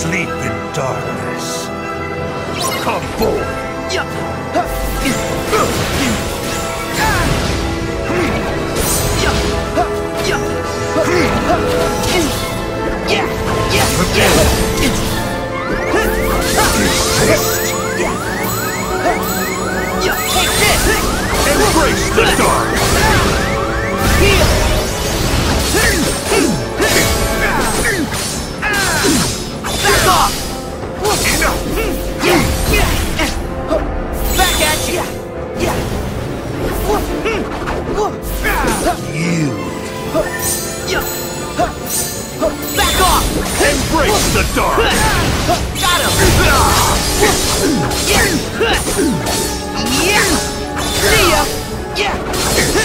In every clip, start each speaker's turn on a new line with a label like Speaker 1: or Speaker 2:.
Speaker 1: sleep
Speaker 2: in darkness. Come
Speaker 1: forth.
Speaker 2: Back off!
Speaker 1: Embrace the dark!
Speaker 2: Got him! Yeah! See ya! Yeah!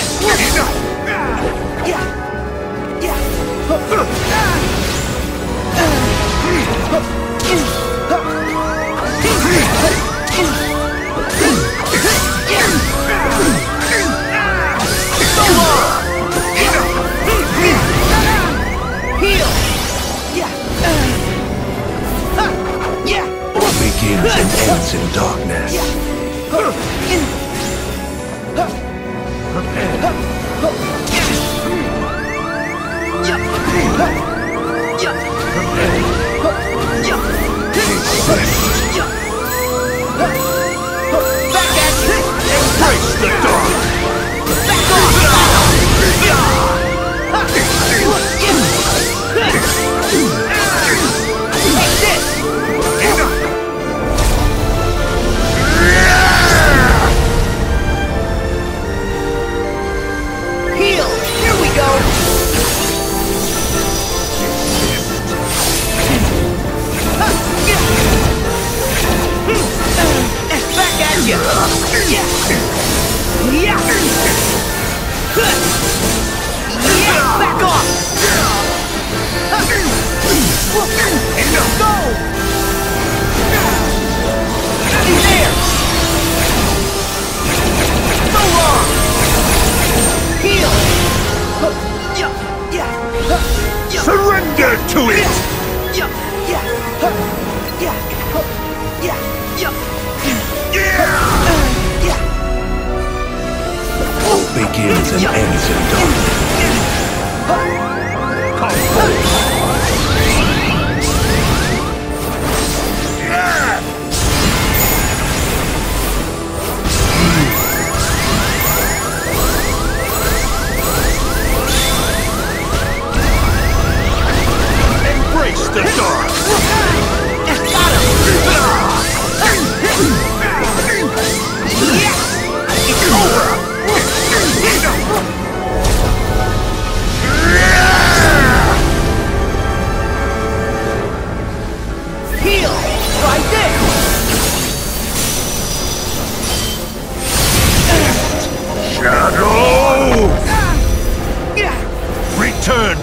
Speaker 1: begins and ends in darkness. Prepare. to it! All begins and ends in darkness.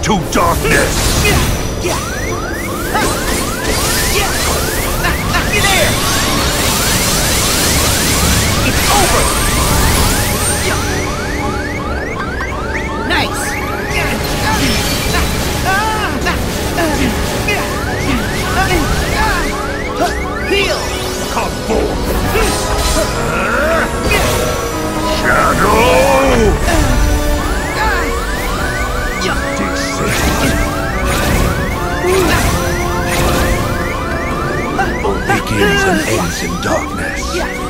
Speaker 1: to darkness!
Speaker 2: in darkness.